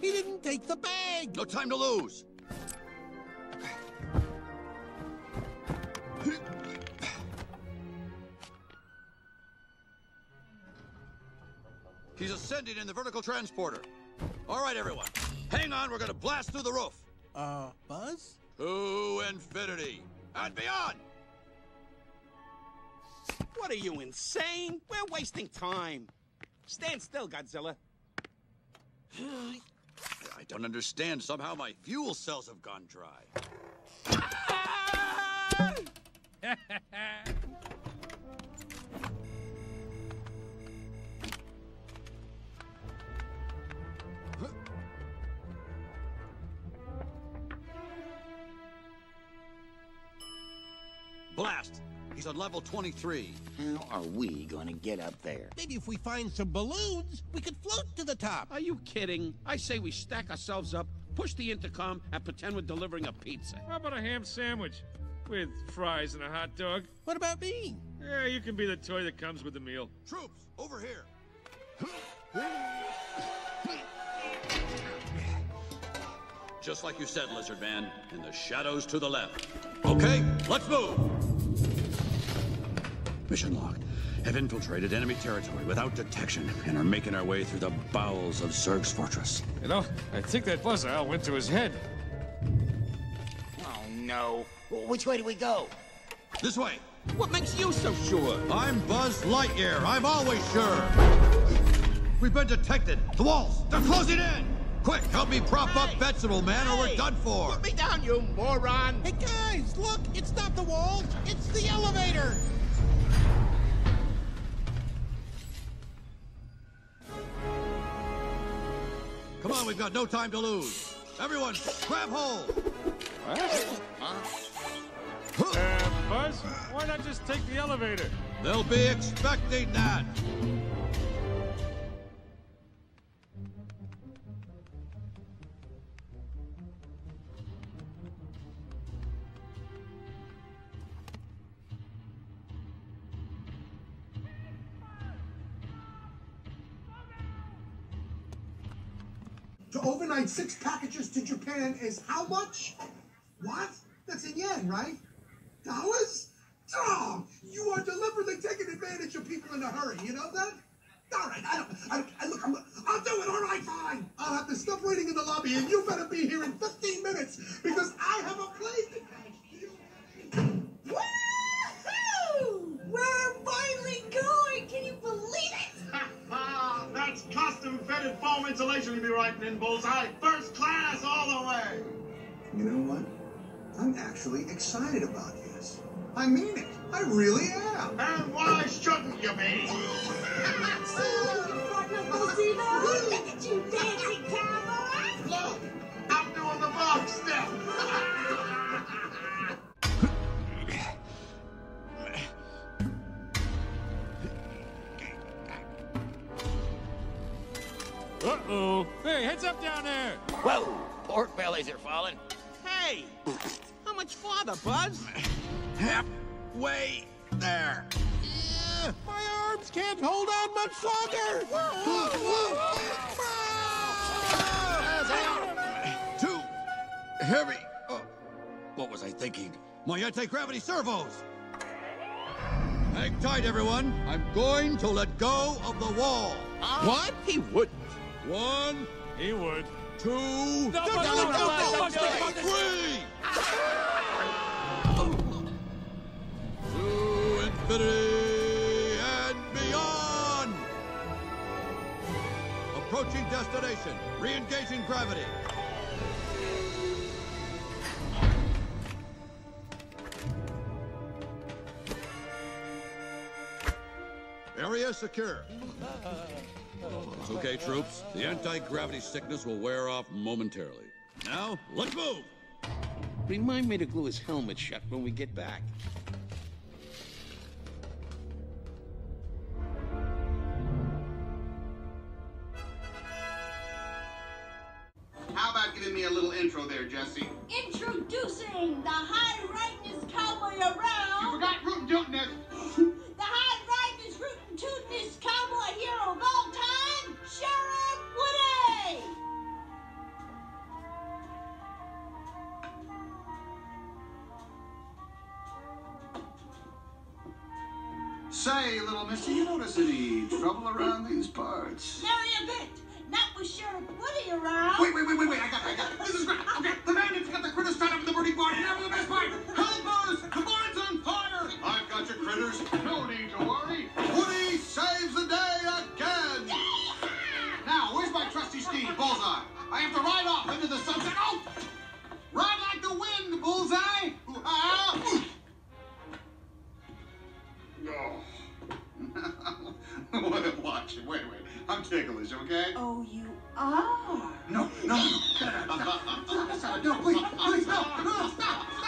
He didn't take the bag. No time to lose. He's ascending in the vertical transporter. All right, everyone. Hang on, we're gonna blast through the roof. Uh, Buzz? To infinity and beyond! What are you, insane? We're wasting time. Stand still, Godzilla. I don't understand. Somehow my fuel cells have gone dry. Blast! He's on level 23. How are we gonna get up there? Maybe if we find some balloons, we could float to the top. Are you kidding? I say we stack ourselves up, push the intercom, and pretend we're delivering a pizza. How about a ham sandwich? With fries and a hot dog? What about me? Yeah, you can be the toy that comes with the meal. Troops, over here. Just like you said, Lizard Man, in the shadows to the left. Okay, let's move! Mission log. Have infiltrated enemy territory without detection and are making our way through the bowels of Zurg's fortress. You know, I think that buzzsaw went to his head. Oh no. Which way do we go? This way. What makes you so sure? I'm Buzz Lightyear. I'm always sure. We've been detected. The walls, they're closing in. Quick, help me prop up Vegetable Man or we're done for. Put me down, you moron! Hey, guys, look, it's not the walls, it's the elevator. Come on, we've got no time to lose. Everyone, grab hold. What? Uh, Buzz, why not just take the elevator? They'll be expecting that. To overnight six packages to Japan is how much? What? That's in yen, right? Dollars? Tom, you are deliberately taking advantage of people in a hurry. You know that? All right, I don't. I, I look, I'm, I'll do it. All right, fine. I'll have to stop waiting in the lobby, and you better be here in 15 minutes because I have a plane insulation you'll be writing in bullseye. First class all the way. You know what? I'm actually excited about this. I mean it. I really am. And why shouldn't you be? Absolutely, partner, Bullseye. Look at you dancing, Uh-oh. Hey, heads up down there! Whoa! Pork bellies are falling. Hey! How much farther, Buzz? Halfway there. Eh, my arms can't hold on much longer. Too heavy. Oh, what was I thinking? My anti-gravity servos. Hang tight, everyone. I'm going to let go of the wall. What? He wouldn't. One, He would. two, No, no, no, no, no, no, no, three. To infinity and beyond. Approaching destination. Re-engaging gravity. Area secure. It's okay, troops. The anti-gravity sickness will wear off momentarily. Now, let's move! Remind me to glue his helmet shut when we get back. How about giving me a little intro there, Jessie? Introducing the high-rightness cowboy around. You forgot Root and Say, little mister, you notice any trouble around these parts? Nary a bit. Not with Sheriff Woody around. Wait, wait, wait, wait, wait, I got it, I got it. What watch watching? Wait, wait. I'm ticklish, okay? Oh, you are. No, no, no. stop, stop, stop. No, please, please, no, no, stop.